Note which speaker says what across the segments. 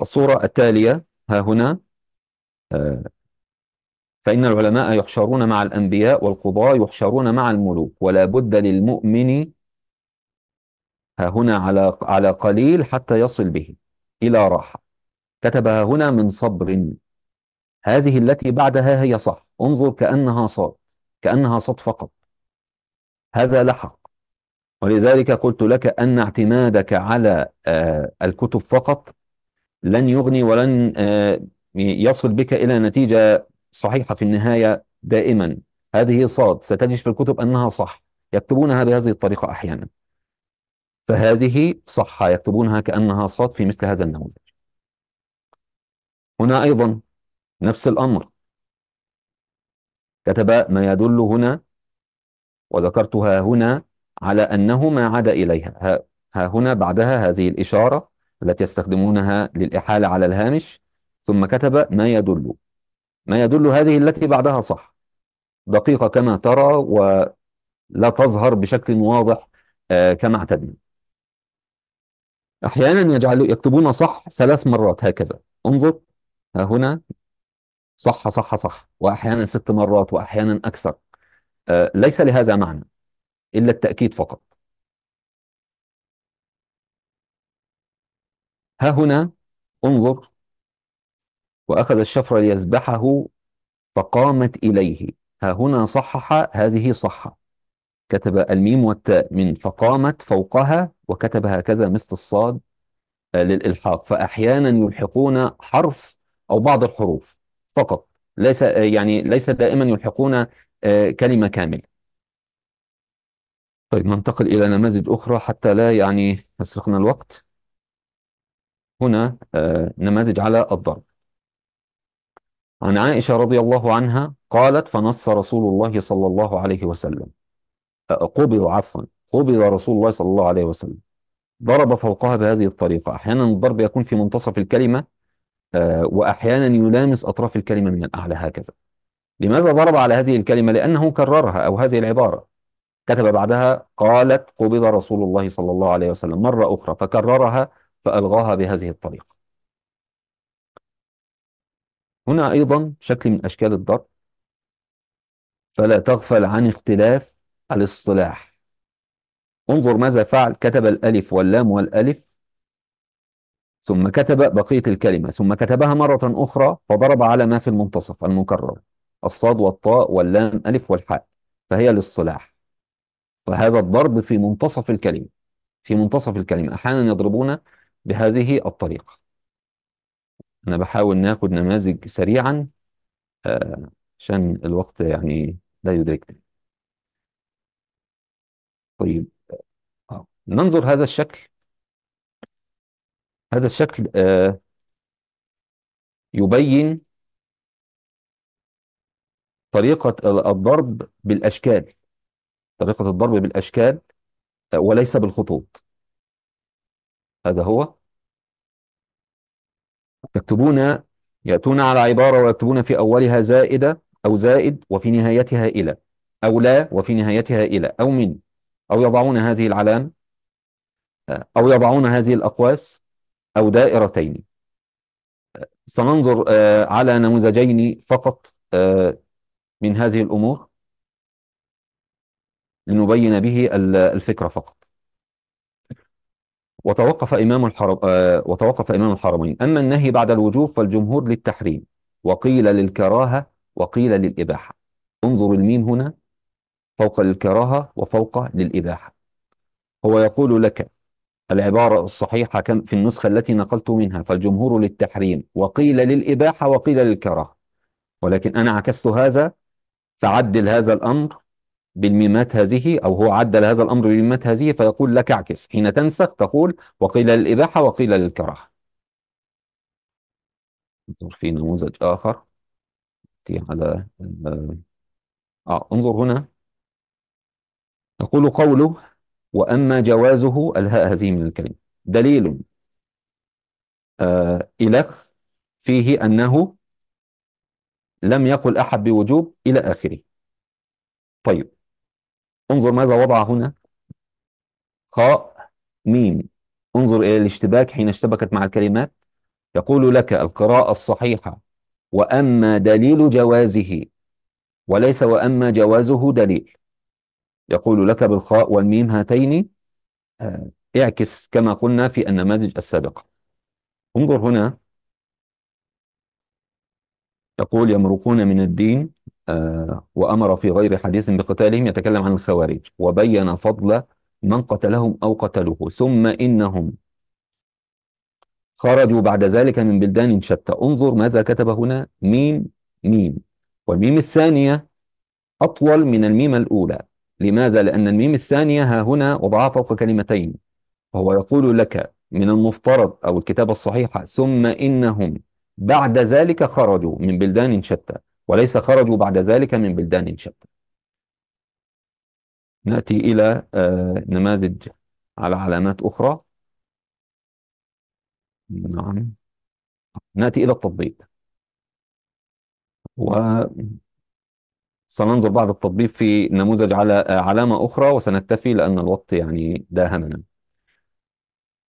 Speaker 1: الصورة التالية ها هنا آه، فإن العلماء يحشرون مع الأنبياء والقضاة يحشرون مع الملوك ولا بد للمؤمن ها هنا على على قليل حتى يصل به إلى راحة. كتبها هنا من صبر. هذه التي بعدها هي صح. انظر كأنها صاد كأنها صاد فقط. هذا لحق. ولذلك قلت لك أن اعتمادك على آه، الكتب فقط لن يغني ولن آه، يصل بك إلى نتيجة صحيحة في النهاية دائما. هذه صاد. ستجد في الكتب أنها صح. يكتبونها بهذه الطريقة أحيانا. فهذه صح يكتبونها كأنها صاد في مثل هذا النموذج. هنا أيضا نفس الأمر. كتب ما يدل هنا وذكرتها هنا على أنه ما عاد إليها. ها, ها هنا بعدها هذه الإشارة. التي يستخدمونها للإحالة على الهامش ثم كتب ما يدل. ما يدل هذه التي بعدها صح. دقيقة كما ترى ولا تظهر بشكل واضح آه، كما اعتدنا. أحيانا يجعلوا يكتبون صح ثلاث مرات هكذا. انظر ها هنا. صح صح صح. وأحيانا ست مرات وأحيانا أكثر. آه، ليس لهذا معنى إلا التأكيد فقط. ها هنا انظر. وأخذ الشفر ليذبحه فقامت إليه. ها هنا صحح هذه صحة. كتب الميم والتاء من فقامت فوقها وكتب هكذا مثل الصاد آه، للإلحاق. فأحيانا يلحقون حرف أو بعض الحروف فقط. ليس آه، يعني ليس دائما يلحقون آه، كلمة كاملة. طيب ننتقل إلى نماذج أخرى حتى لا يعني يسرقنا الوقت. هنا نماذج على الضرب. عن عائشة رضي الله عنها قالت فنص رسول الله صلى الله عليه وسلم. قبض عفوا قبض رسول الله صلى الله عليه وسلم. ضرب فوقها بهذه الطريقة. أحيانا الضرب يكون في منتصف الكلمة آه، وأحيانا يلامس أطراف الكلمة من الأعلى هكذا. لماذا ضرب على هذه الكلمة؟ لأنه كررها أو هذه العبارة. كتب بعدها قالت قبض رسول الله صلى الله عليه وسلم. مرة أخرى فكررها فألغاها بهذه الطريقة. هنا أيضا شكل من أشكال الضرب. فلا تغفل عن اختلاف الاصطلاح. انظر ماذا فعل كتب الألف واللام والألف. ثم كتب بقية الكلمة. ثم كتبها مرة أخرى فضرب على ما في المنتصف المكرر. الصاد والطاء واللام ألف والحاء. فهي الاصطلاح. فهذا الضرب في منتصف الكلمة. في منتصف الكلمة. أحيانا يضربون بهذه الطريقة. أنا بحاول ناخد نماذج سريعا آه، عشان الوقت يعني لا يدركني. طيب آه. ننظر هذا الشكل. هذا الشكل آه، يبين طريقة الضرب بالأشكال. طريقة الضرب بالأشكال وليس بالخطوط. هذا هو. يكتبون يأتون على عبارة ويكتبون في أولها زائدة أو زائد وفي نهايتها إلى أو لا وفي نهايتها إلى أو من أو يضعون هذه العلام أو يضعون هذه الأقواس أو دائرتين. سننظر آه، على نموذجين فقط آه، من هذه الأمور لنبين به الفكرة فقط. وتوقف إمام الحرم آه وتوقف إمام الحرمين. أما النهي بعد الوجوب فالجمهور للتحريم. وقيل للكراهة وقيل للإباحة. انظر الميم هنا فوق للكراهة وفوق للإباحة. هو يقول لك العبارة الصحيحة كم في النسخة التي نقلت منها فالجمهور للتحريم. وقيل للإباحة وقيل للكراهة. ولكن أنا عكست هذا فعدل هذا الأمر بالميمات هذه أو هو عدل هذا الأمر بالميمات هذه فيقول لك اعكس. حين تنسخ تقول وقيل للإباحة وقيل للكراهة انظر في نموذج آخر. على آه انظر هنا. يقول قوله وأما جوازه الهاء هذه من الكلمة دليل آه إلخ فيه أنه لم يقل أحد بوجوب إلى آخره. طيب. انظر ماذا وضع هنا. خاء ميم. انظر إلى الاشتباك حين اشتبكت مع الكلمات. يقول لك القراءة الصحيحة وأما دليل جوازه وليس وأما جوازه دليل. يقول لك بالخاء والميم هاتين. آه، اعكس كما قلنا في النماذج السابقة. انظر هنا. يقول يمرقون من الدين. وأمر في غير حديث بقتالهم يتكلم عن الخوارج وبين فضل من قتلهم أو قتلوه. ثم إنهم خرجوا بعد ذلك من بلدان شتى. انظر ماذا كتب هنا. ميم ميم. والميم الثانية أطول من الميم الأولى. لماذا؟ لأن الميم الثانية ها هنا وضعها فوق كلمتين. فهو يقول لك من المفترض أو الكتابة الصحيحة ثم إنهم بعد ذلك خرجوا من بلدان شتى. وليس خرجوا بعد ذلك من بلدان شتى. نأتي إلى آه، نماذج على علامات أخرى. نعم. نأتي إلى التطبيق. وسننظر بعد التطبيق في نموذج على آه، علامة أخرى وسنكتفي لأن الوقت يعني داهمنا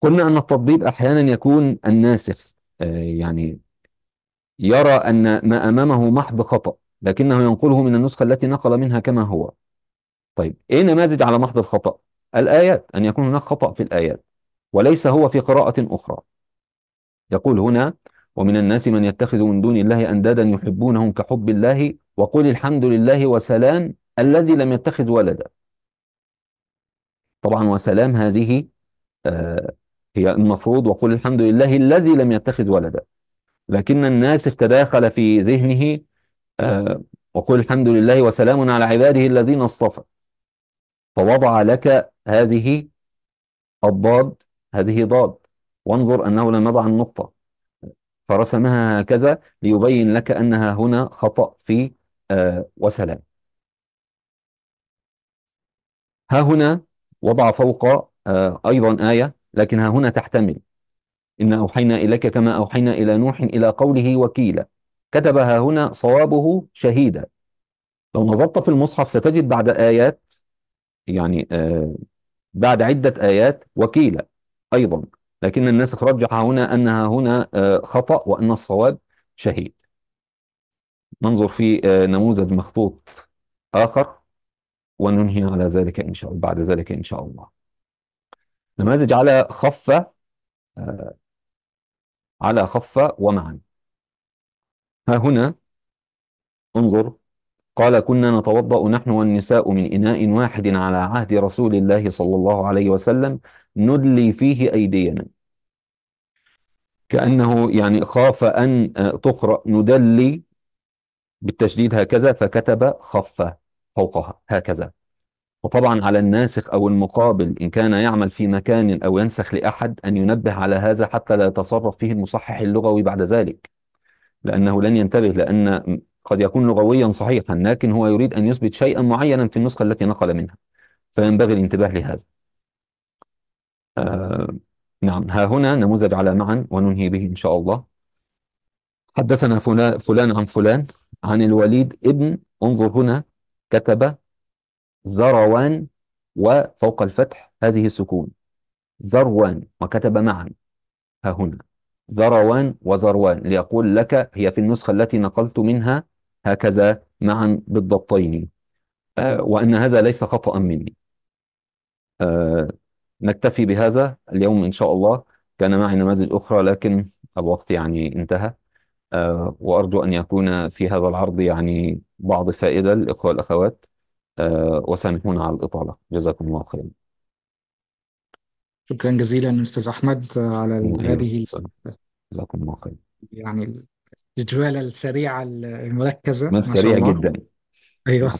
Speaker 1: قلنا أن التطبيق أحيانا يكون الناسخ آه، يعني يرى أن ما أمامه محض خطأ لكنه ينقله من النسخة التي نقل منها كما هو. طيب إيه نماذج على محض الخطأ؟ الآيات أن يكون هناك خطأ في الآيات وليس هو في قراءة أخرى. يقول هنا ومن الناس من يتخذ من دون الله أندادا يحبونهم كحب الله وقل الحمد لله وسلام الذي لم يتخذ ولدا. طبعا وسلام هذه آه هي المفروض وقل الحمد لله الذي لم يتخذ ولدا. لكن الناس تداخل في ذهنه آه وقل الحمد لله وسلام على عباده الذين اصطفى. فوضع لك هذه الضاد هذه ضاد. وانظر أنه لم يضع النقطة. فرسمها هكذا ليبين لك أنها هنا خطأ في آه وسلام. ها هنا وضع فوق آه أيضا آية لكنها هنا تحتمل. إن أوحينا إليك كما أوحينا إلى نوح إلى قوله وكيلا. كتبها هنا صوابه شهيدا. لو نظرت في المصحف ستجد بعد آيات يعني آه بعد عدة آيات وكيلا أيضا. لكن الناسخ رجح هنا أنها هنا آه خطأ وأن الصواب شهيد. ننظر في آه نموذج مخطوط آخر وننهي على ذلك إن شاء الله بعد ذلك إن شاء الله. نماذج على خفة آه على خفة ومعا ها هنا انظر. قال كنا نتوضأ نحن والنساء من إناء واحد على عهد رسول الله صلى الله عليه وسلم ندلي فيه أيدينا. كأنه يعني خاف أن تقرأ ندلي بالتشديد هكذا فكتب خفة فوقها هكذا. وطبعا على الناسخ أو المقابل إن كان يعمل في مكان أو ينسخ لأحد أن ينبه على هذا حتى لا يتصرف فيه المصحح اللغوي بعد ذلك لأنه لن ينتبه لأن قد يكون لغويا صحيحا لكن هو يريد أن يثبت شيئا معينا في النسخة التي نقل منها فينبغي الانتباه لهذا. آه نعم ها هنا نموذج على معا وننهي به إن شاء الله. حدثنا فلان, عن فلان عن الوليد ابن انظر هنا كتب زروان وفوق الفتح هذه السكون. زروان وكتب معا. ها هنا. زروان وزروان ليقول لك هي في النسخة التي نقلت منها هكذا معا بالضبطين. آه وأن هذا ليس خطأ مني. آه نكتفي بهذا اليوم إن شاء الله. كان معي نماذج أخرى لكن الوقت يعني انتهى. آه وأرجو أن يكون في هذا العرض يعني بعض فائدة للإخوة والأخوات وسامحونا على الإطالة. جزاكم الله خيرا.
Speaker 2: شكرا جزيلا أستاذ أحمد على هذه
Speaker 1: جزاكم الله خير.
Speaker 2: يعني الجوالة السريعة المركزة
Speaker 1: ما
Speaker 2: شاء
Speaker 1: سريع
Speaker 2: الله.
Speaker 1: جدا.
Speaker 2: أيوه.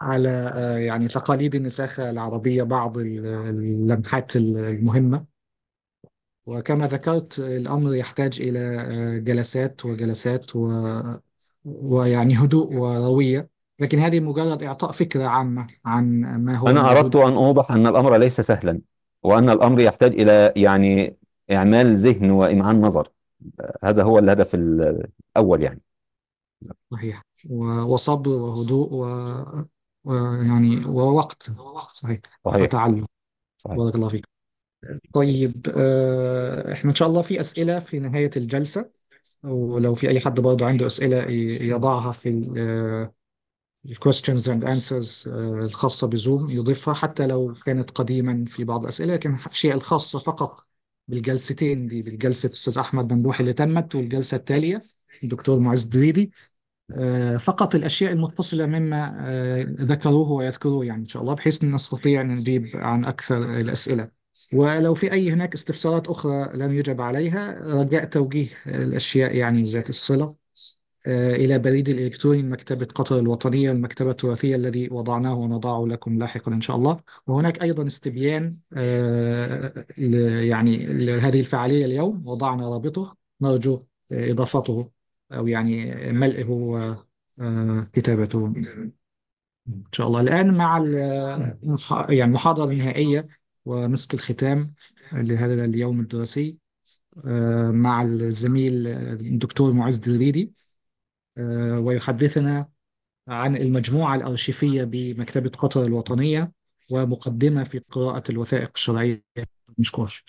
Speaker 2: على آه، يعني تقاليد النساخة العربية بعض ال- اللمحات المهمة. وكما ذكرت الأمر يحتاج إلى آه، جلسات وجلسات و... ويعني هدوء وروية. لكن هذه مجرد إعطاء فكرة عامة عن ما هو
Speaker 1: أنا أردت
Speaker 2: موجود
Speaker 1: أن أوضح أن الأمر ليس سهلا وأن الأمر يحتاج إلى يعني إعمال ذهن وإمعان نظر. هذا هو الهدف الأول يعني.
Speaker 2: صحيح. و- وصبر وهدوء و... ويعني ووقت. صحيح.
Speaker 1: صحيح.
Speaker 2: وتعلم.
Speaker 1: صحيح.
Speaker 2: بارك الله فيك. طيب آه، إحنا إن شاء الله في أسئلة في نهاية الجلسة ولو في أي حد برضه عنده أسئلة ي- يضعها في ال and answers آه، الخاصة بزوم يضيفها حتى لو كانت قديما في بعض الأسئلة لكن الاشياء الخاصة فقط بالجلستين دي بالجلسة الأستاذ أحمد ممدوح اللي تمت والجلسة التالية الدكتور معز دريدي آه، فقط الأشياء المتصلة مما آه، ذكروه ويذكروه يعني إن شاء الله بحيث نستطيع أن نجيب عن أكثر الأسئلة. ولو في أي هناك استفسارات أخرى لم يجب عليها رجاء توجيه الأشياء يعني ذات الصلة. آه، إلى بريد الإلكتروني مكتبة قطر الوطنية المكتبة التراثية الذي وضعناه ونضعه لكم لاحقا إن شاء الله. وهناك أيضا استبيان آه، يعني لهذه الفعالية اليوم. وضعنا رابطه نرجو آه، إضافته أو يعني ملئه وكتابته إن شاء الله. الآن مع يعني المحاضرة النهائية ومسك الختام لهذا اليوم الدراسي آه، مع الزميل الدكتور معز دريدي. آه، ويحدثنا عن المجموعة الأرشيفية بمكتبة قطر الوطنية ومقدمة في قراءة الوثائق الشرعية. مشكور